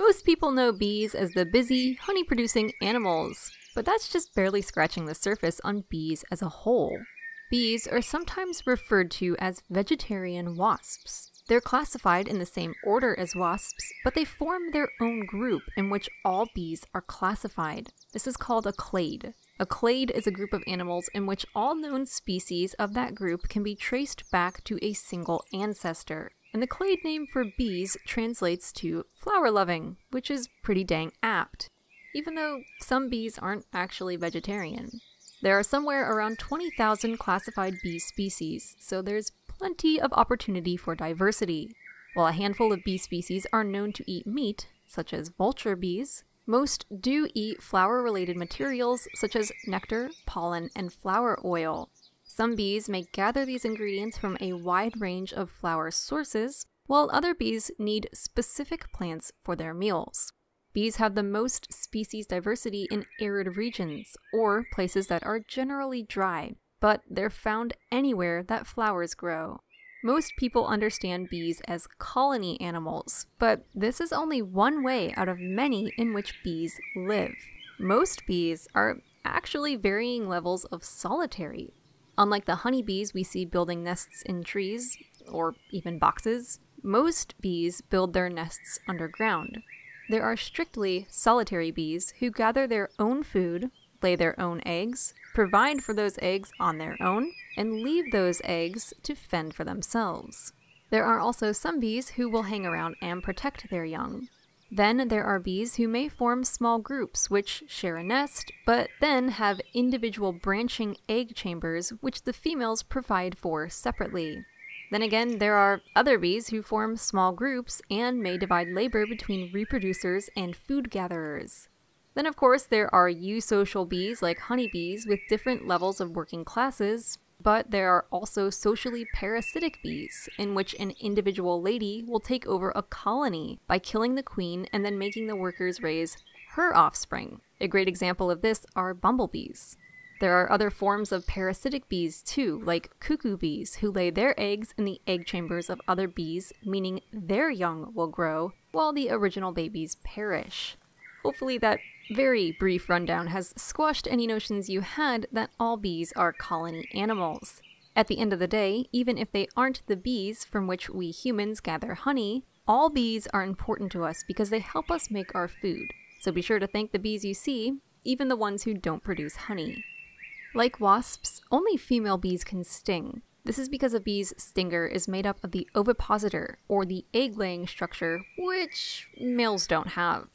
Most people know bees as the busy, honey producing animals, but that's just barely scratching the surface on bees as a whole. Bees are sometimes referred to as vegetarian wasps. They're classified in the same order as wasps, but they form their own group in which all bees are classified. This is called a clade. A clade is a group of animals in which all known species of that group can be traced back to a single ancestor. And the clade name for bees translates to flower loving, which is pretty dang apt, even though some bees aren't actually vegetarian. There are somewhere around 20,000 classified bee species, so there's plenty of opportunity for diversity. While a handful of bee species are known to eat meat, such as vulture bees, most do eat flower related materials such as nectar, pollen, and flower oil. Some bees may gather these ingredients from a wide range of flower sources, while other bees need specific plants for their meals. Bees have the most species diversity in arid regions, or places that are generally dry, but they're found anywhere that flowers grow. Most people understand bees as colony animals, but this is only one way out of many in which bees live. Most bees are actually varying levels of solitary. Unlike the honeybees we see building nests in trees, or even boxes, most bees build their nests underground. There are strictly solitary bees who gather their own food, lay their own eggs, provide for those eggs on their own, and leave those eggs to fend for themselves. There are also some bees who will hang around and protect their young. Then there are bees who may form small groups which share a nest, but then have individual branching egg chambers which the females provide for separately. Then again, there are other bees who form small groups and may divide labor between reproducers and food gatherers. Then, of course, there are eusocial bees like honeybees with different levels of working classes, but there are also socially parasitic bees, in which an individual lady will take over a colony by killing the queen and then making the workers raise her offspring. A great example of this are bumblebees. There are other forms of parasitic bees too, like cuckoo bees, who lay their eggs in the egg chambers of other bees, meaning their young will grow, while the original babies perish. Hopefully, that very brief rundown has squashed any notions you had that all bees are colony animals. At the end of the day, even if they aren't the bees from which we humans gather honey, all bees are important to us because they help us make our food. So be sure to thank the bees you see, even the ones who don't produce honey. Like wasps, only female bees can sting. This is because a bee's stinger is made up of the ovipositor, or the egg laying structure, which males don't have.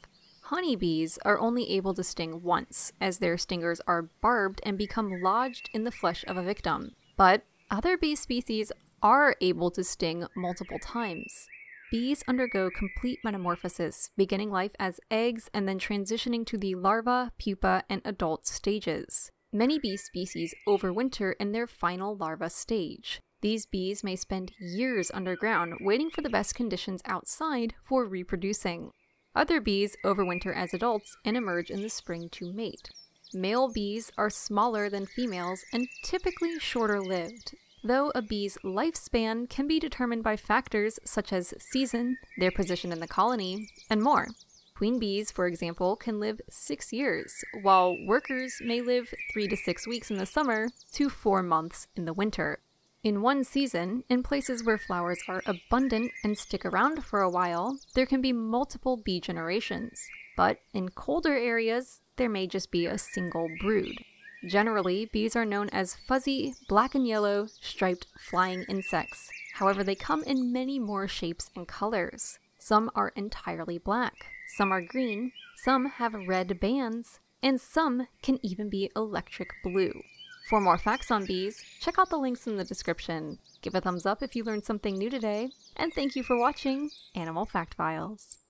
Honeybees are only able to sting once, as their stingers are barbed and become lodged in the flesh of a victim. But other bee species are able to sting multiple times. Bees undergo complete metamorphosis, beginning life as eggs and then transitioning to the larva, pupa, and adult stages. Many bee species overwinter in their final larva stage. These bees may spend years underground waiting for the best conditions outside for reproducing. Other bees overwinter as adults and emerge in the spring to mate. Male bees are smaller than females and typically shorter lived, though a bee's lifespan can be determined by factors such as season, their position in the colony, and more. Queen bees, for example, can live six years, while workers may live three to six weeks in the summer to four months in the winter. In one season, in places where flowers are abundant and stick around for a while, there can be multiple bee generations. But in colder areas, there may just be a single brood. Generally, bees are known as fuzzy, black and yellow, striped flying insects. However, they come in many more shapes and colors. Some are entirely black, some are green, some have red bands, and some can even be electric blue. For more facts on bees, check out the links in the description. Give a thumbs up if you learned something new today, and thank you for watching Animal Fact Files.